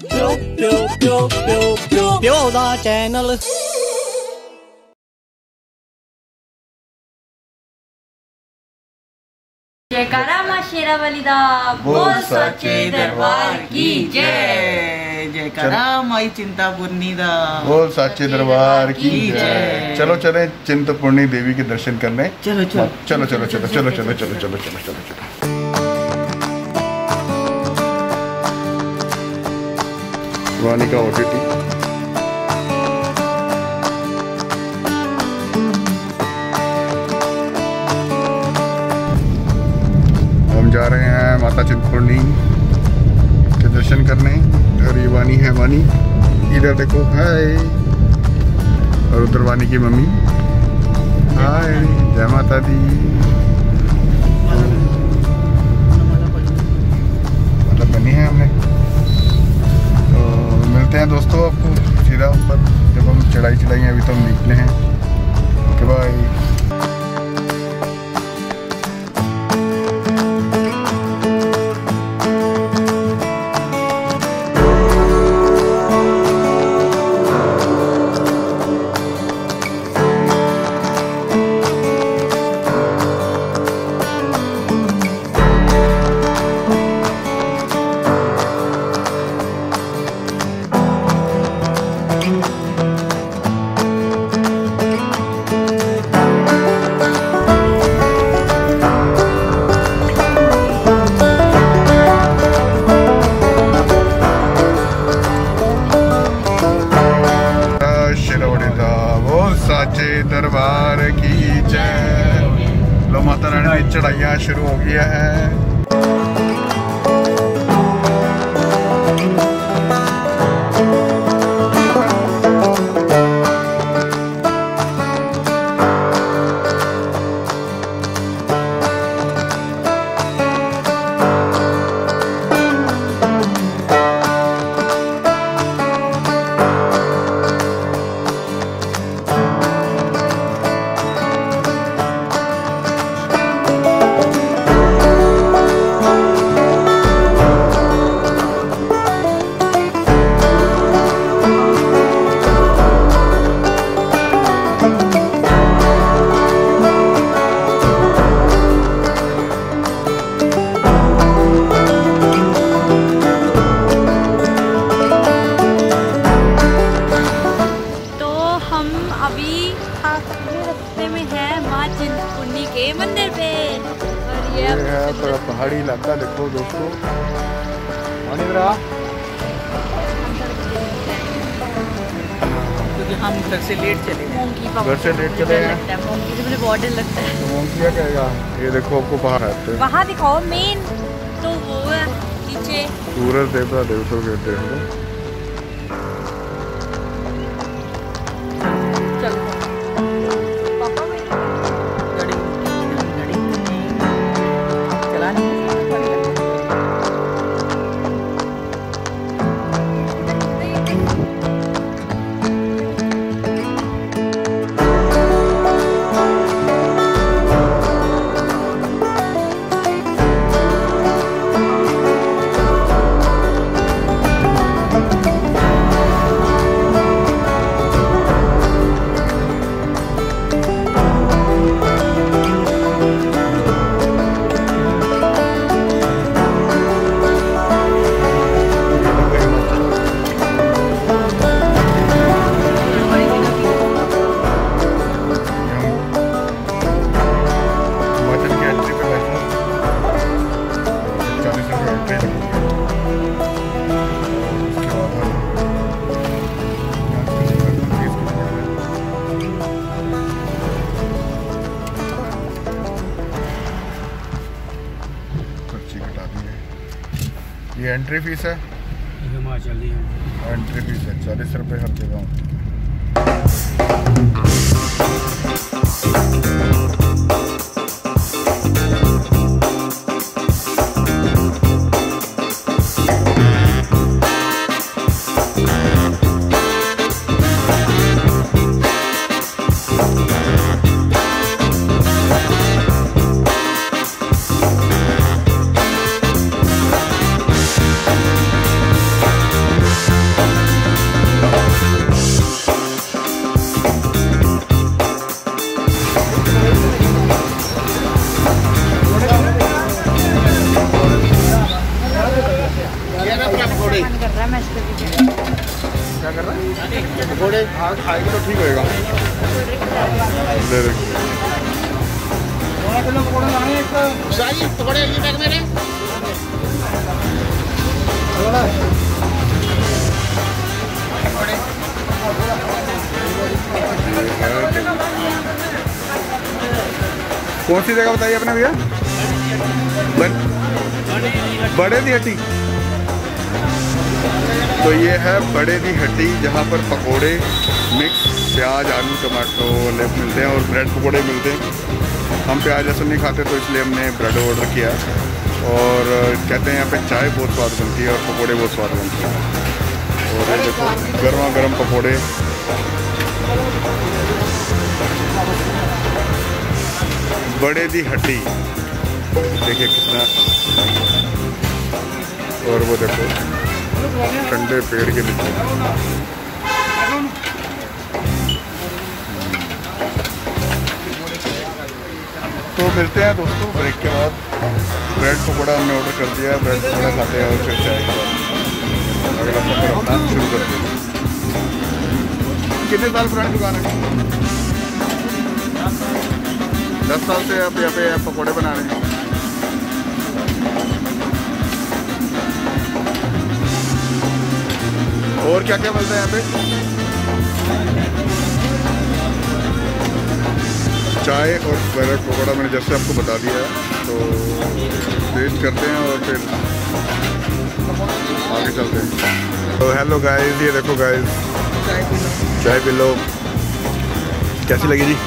प्यो प्यो प्यो प्यो प्यो प्यो दा चैनल जयकारा माँ शेरावाली दा बोल सच्चे दरबार की जय जयकारा माई चिंतापूर्णी दा बोल साचे दरबार की जय। चलो चले चिंतपूर्णी देवी के दर्शन करने चलो चलो चलो चलो चलो चलो चलो चलो चलो चलो चलो वानी का ओटीटी हम जा रहे हैं माता चिंतपूर्णी के दर्शन करने। और ये वानी है वानी इधर देखो, हाय। और उधर वानी की मम्मी। हाय, जय माता दी मतलब बनी है हमने। मिलते हैं दोस्तों, आपको सीधा ऊपर, जब हम चढ़ाई चढ़ाई अभी तो हम निकले हैं। ओके बाय साचे दरबार की जय लो माता रानी चढ़ाइया शुरू हो गया है हम घर से लेट चले गए। मोंकी घर से लेट चले हैं। लगता है मोंकी से मुझे बहुत डर लगता है। तो क्या कहेगा? ये देखो आपको बाहर आते वहाँ दिखाओ मेन तो वो है नीचे। सूरज देवता देवता कहते हैं एंट्री फ़ीस है? हिमाचली एंट्री फ़ीस है चालीस रुपये हर जगह। कौन सी जगह बताइए अपने भैया? बड़े दी हट्टी। तो ये है बड़े दी हट्टी, जहाँ पर पकोड़े, मिक्स, प्याज, आलू टमाटो लेप मिलते हैं, और ब्रेड पकोड़े मिलते हैं। हम प्याज लहसुन नहीं खाते तो इसलिए हमने ब्रेड ऑर्डर किया। और कहते हैं यहाँ पे चाय बहुत स्वाद बनती है और पकोड़े बहुत स्वाद बनते हैं। और देखो गर्मा गर्म पकौड़े। बड़े दी हड्डी। देखिए कितना। और वो देखो, ठंडे पेड़ के नीचे। तो मिलते हैं दोस्तों ब्रेक के बाद। ब्रेड पकौड़ा हमने ऑर्डर कर दिया ब्रेड पकौड़ा खाते हैं और फिर चाय अगला सफ़र अपना शुरू करते हैं। कितने साल पुरानी दुकान है? दस साल से आप यहाँ पे पकौड़े बना रहे हैं। और क्या क्या मिलता है यहाँ पे? चाय और ब्रेड पकौड़ा मैंने जैसे आपको बता दिया है तो टेस्ट करते हैं और फिर आगे चलते हैं तो हेलो गाइस ये देखो गाइस चाय पी लो कैसी लगी जी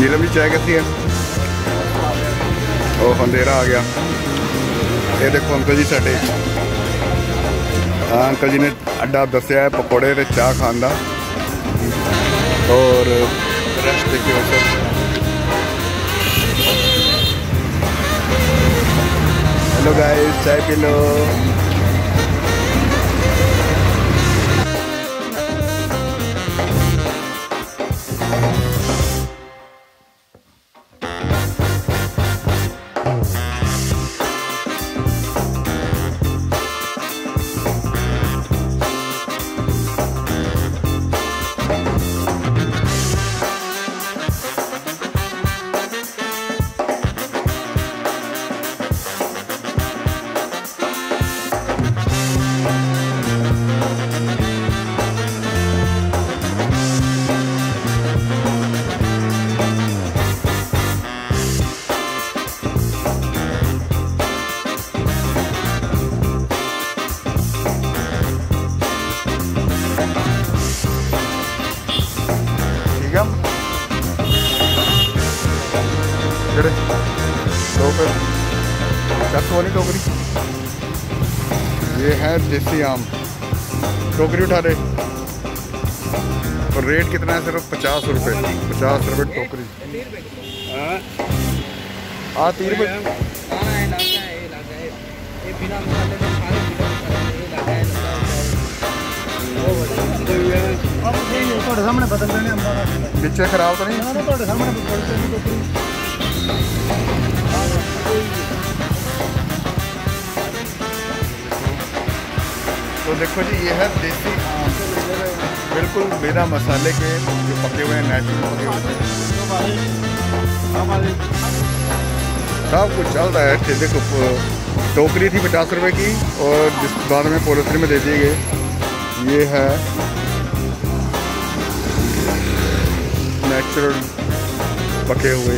नीलम जी चाय कैसी है ओ अंधेरा आ गया ये देखो अंकल जी साडे हाँ अंकल जी ने अड्डा दसिया है पकौड़े ਤੇ ਚਾਹ ਖਾਣ ਦਾ और रेस्ट देखिए हेलो गाइस चाय पी लो टोकर दस वाली टोकरी। ये है देसी आम। टोकरी उठा रहे और रेट कितना है सिर्फ़? पचास रुपये पचास रुपये टोकरी। हाँ। तीन रुपये सामने पीछे खराब तो नहीं? तो देखो जी, ये है देसी आम। बिल्कुल बिना मसाले के जो पके हुए हैं नेचुरल पके हुए सब कुछ चल रहा है। ठेले को टोकरी थी पचास रुपए की और जिस बाद में पॉलिथीन में दे दिए गए। ये है नेचुरल पके हुए।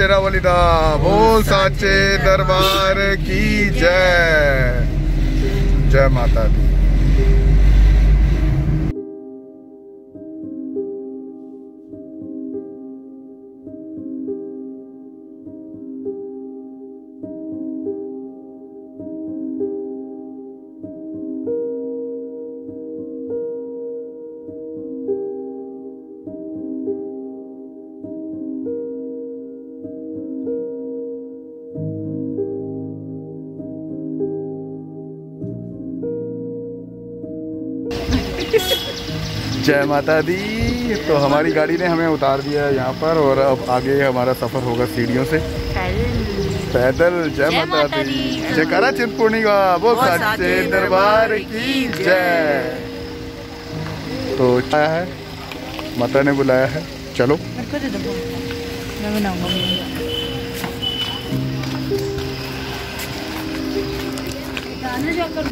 शेरावली दा बोल साचे दरबार की जय। जय माता दी। जय माता दी। तो हमारी गाड़ी ने हमें उतार दिया है यहाँ पर और अब आगे हमारा सफ़र होगा सीढ़ियों से। पैदल। जय जय माता दी। जयकारा चिंतपूर्णी का वो सच्चे दरबार की जय। तो आया है। माता ने बुलाया है। चलो।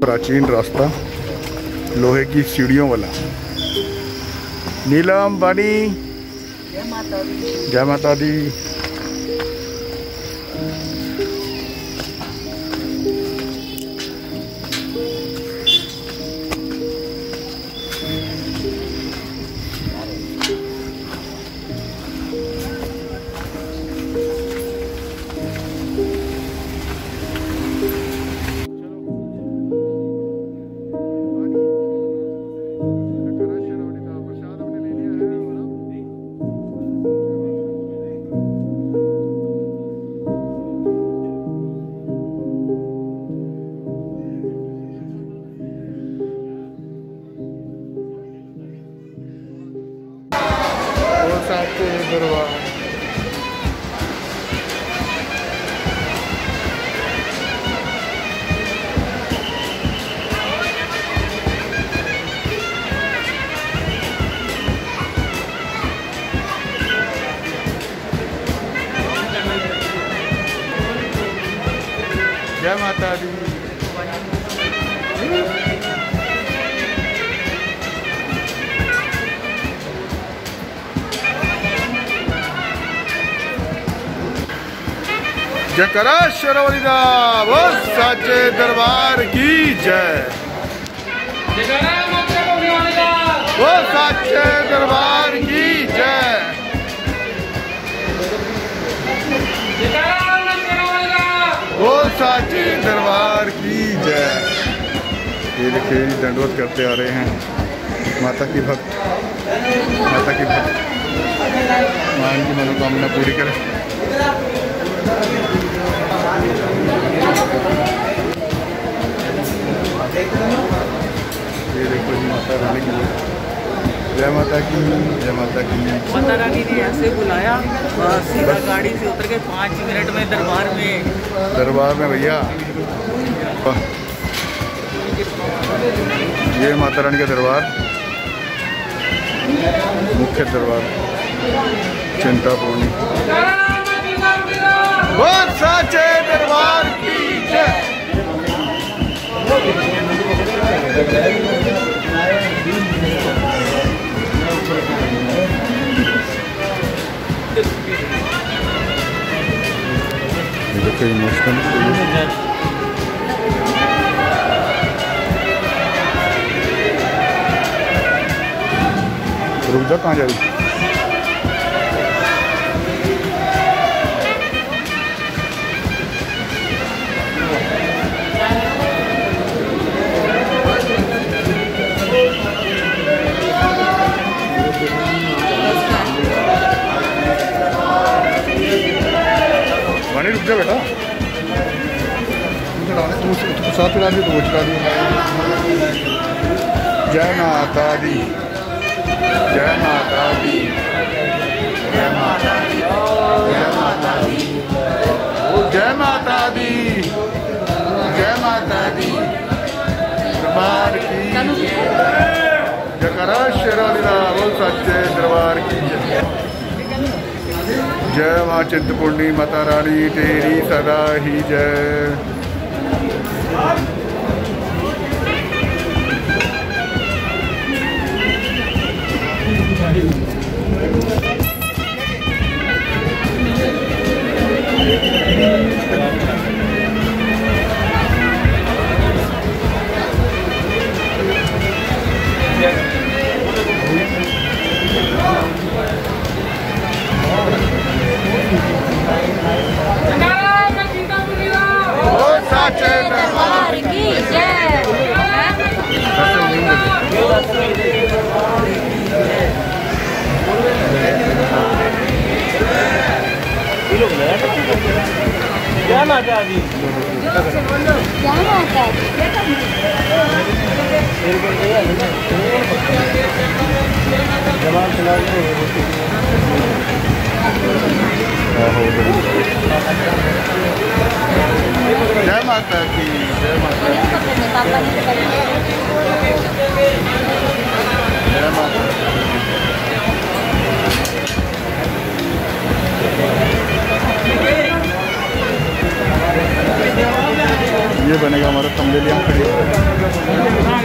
प्राचीन रास्ता लोहे की सीढ़ियों वाला। नीलम बानी जय माता साचे दरबार जय जयकारा शेरवाली वो साचे दरबार की जय। वो साचे दरबार की जय। वो साचे दरबार की जय। ये देखिए दंडवत करते आ रहे हैं। माता की भक्त। माता की भक्त। माँ की मनोकामना पूरी करें। ये देखो जी माता रानी की जय माता की जय माता की। माता रानी ने ऐसे बुलाया सीधा गाड़ी से उतर के पाँच मिनट में दरबार में। दरबार में भैया। ये माता रानी का दरबार। मुख्य दरबार। चिंतापूर्णी। वो साचे दरबार की। जय ये देखो इमोशनल रुक जा कहाँ जा रही वाणी रुक जा बेटा। जय माता दी। जय माता दी। जय माता दी। जय माता दी। जय माता दरबार की जयकारा शेरालीला बोल सच्चे दरबार की जय माँ चिंतपूर्णी माता रानी तेरी सदा ही जय। ओ क्या माता दी क्या माता जय माता की जय माता जय माता ये बनेगा हमारा तमलेलिया खड़ी।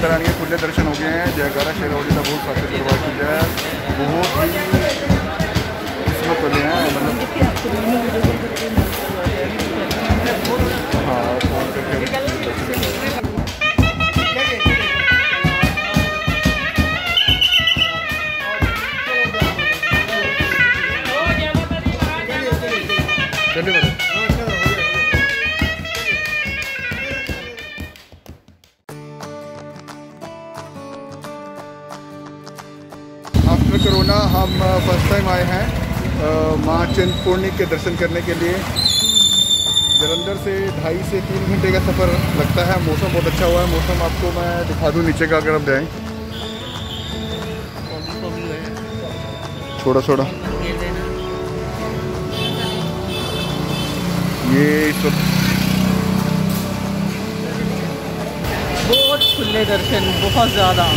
माता रानी के खुले दर्शन हो गए हैं। जयकारा शेरावली का बहुत स्वागत करवा की जाए बहुत ही किस्मत वाले हैं मतलब। हाँ। फ़र्स्ट टाइम आए हैं माँ चिंतपूर्णी के दर्शन करने के लिए। जलंधर से ढाई से तीन घंटे का सफ़र लगता है, मौसम बहुत अच्छा हुआ है। मौसम आपको मैं दिखा दूँ नीचे का, अगर आप जाएँ। छोड़ा छोड़ा ये वक्त बहुत खुले दर्शन, बहुत ज़्यादा।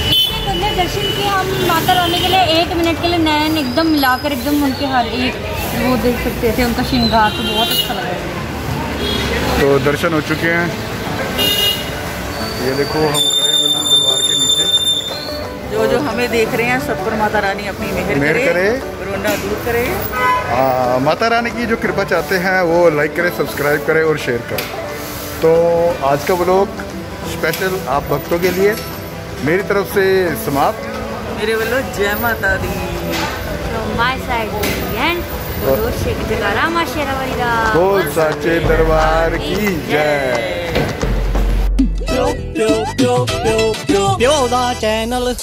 हमने दर्शन किए हम माता रानी के लिए एक मिनट के लिए नयन एकदम मिलाकर एकदम उनके हर एक वो देख सकते थे उनका श्रृंगार तो बहुत अच्छा लगा। तो दर्शन हो चुके हैं। ये देखो हम खड़े हैं दरबार के नीचे। जो जो हमें देख रहे हैं सब पर माता रानी अपनी मेहर मेहर करे करे। कोरोना दूर करे। आ, माता रानी की जो कृपा चाहते हैं वो लाइक करें सब्सक्राइब करें और शेयर करें। तो आज का ब्लॉग स्पेशल आप भक्तों के लिए। मेरी तरफ़ से समाप्त मेरे वालों जय माता दी From my side, and बोलो साचे दरबार की जय प्यो प्यो प्यो प्यो प्यो channel.